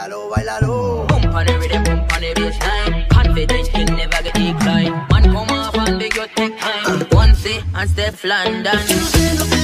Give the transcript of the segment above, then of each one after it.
bailalo, bailalo. Pump on the rhythm, pump on the bassline. Confidence can never get declined. Man, come off and beg your take time. One say and step London.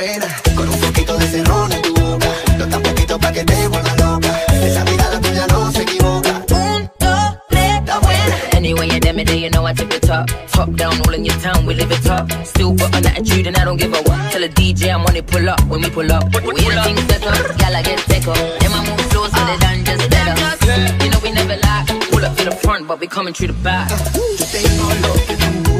Buena. Con un poquito de cerrón en tu boca. No tan poquito pa' que te vuelva loca. Esa mirada tuya no se equivoca. Un, dos, tres, está buena. Anyway, you damn it, you know I tip it top. Top down, all in your town, we live it top. Still got an attitude and I don't give a what. Tell a DJ I'm on it, pull up when we pull up. We the things set up, y'all I get take up. Them I move slow, so they done just better. You know we never lie. Pull up to the front, but we coming through the back. Yo tengo lo que tú buscas.